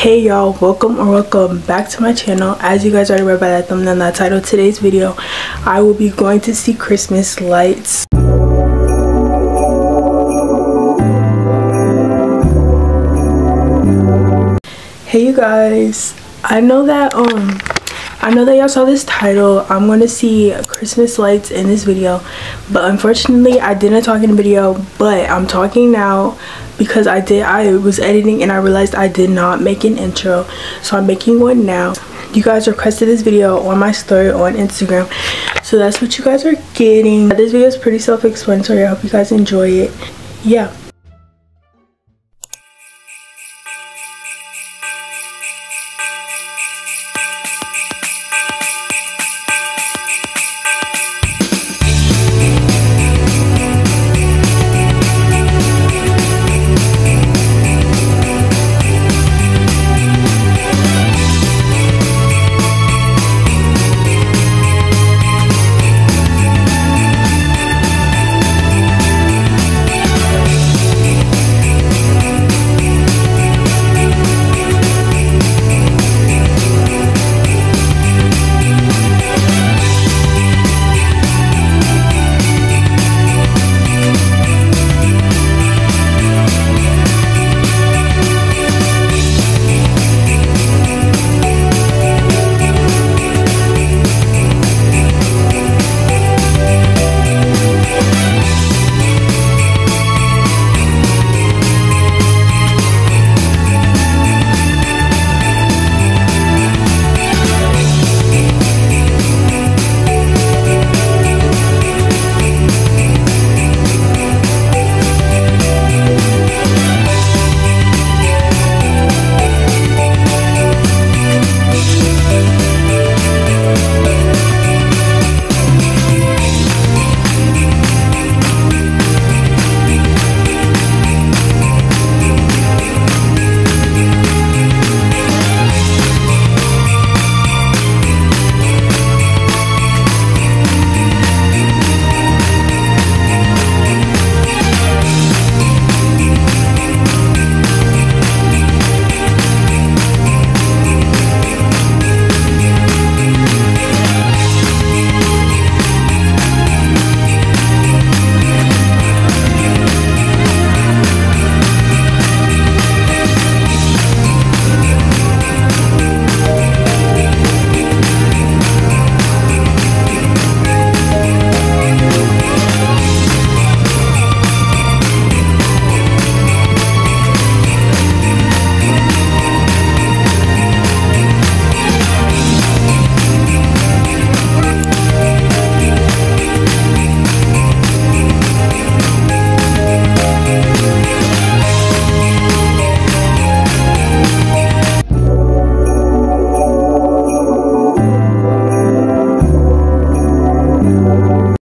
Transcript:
hey y'all. Welcome or welcome back to my channel. As you guys already read by that thumbnail and that title today's video i will be going to see christmas lights. Hey you guys. I know that um I know that y'all saw this title. I'm going to see Christmas lights in this video. But unfortunately, I didn't talk in the video. But I'm talking now because I did. I was editing and I realized I did not make an intro. So I'm making one now. You guys requested this video on my story on Instagram. So that's what you guys are getting. This video is pretty self-explanatory. I hope you guys enjoy it. Yeah